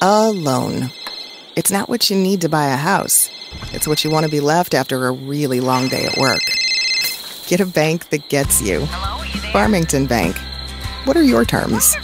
A loan. It's not what you need to buy a house, it's what you want to be left after a really long day at work. Get a bank that gets you. Farmington Bank. What are your terms?